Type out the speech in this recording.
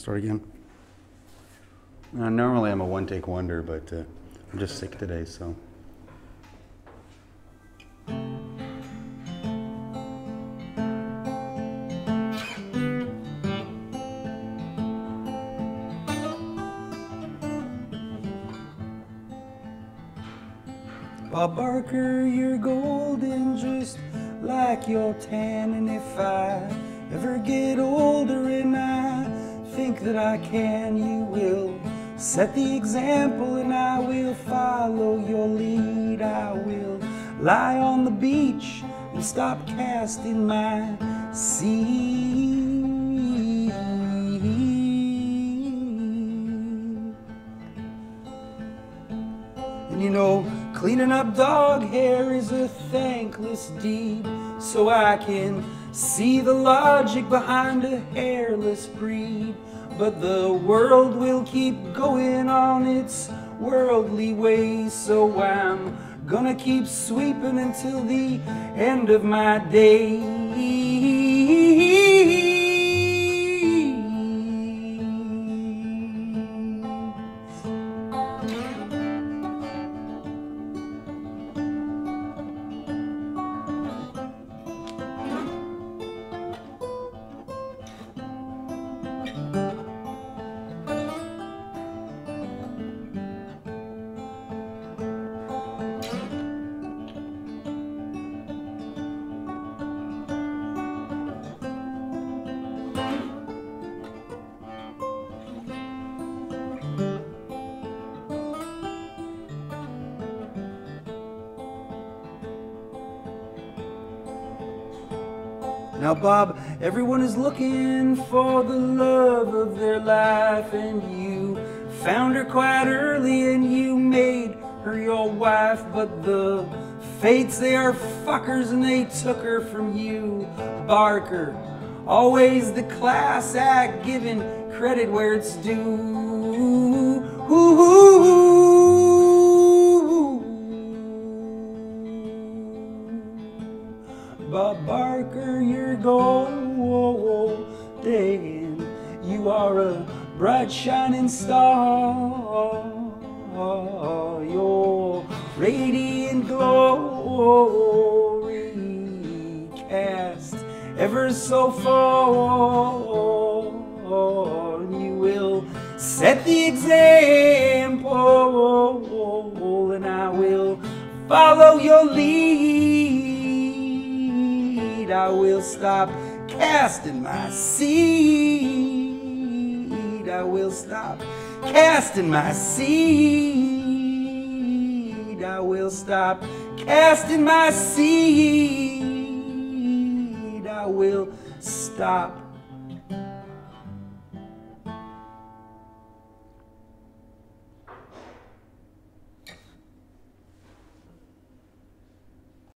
Start again. Uh, normally I'm a one take wonder, but uh, I'm just sick today, so. Bob Barker, you're golden just like your tan. And if I ever get older and I that I can, you will set the example and I will follow your lead. I will lie on the beach and stop casting my seed. And you know, cleaning up dog hair is a thankless deed. So I can see the logic behind a hairless breed. But the world will keep going on its worldly ways. So I'm gonna keep sweeping until the end of my days. Now, Bob, everyone is looking for the love of their life, and you found her quite early and you made her your wife. But the fates, they are fuckers, and they took her from you, Barker. Always the class act, giving credit where it's due. Bob Barker, you're golden. You are a bright shining star. Your radiant glory cast ever so far. You will set the example, and I will follow your lead. I will stop casting my seed. I will stop casting my seed. I will stop casting my seed. I will stop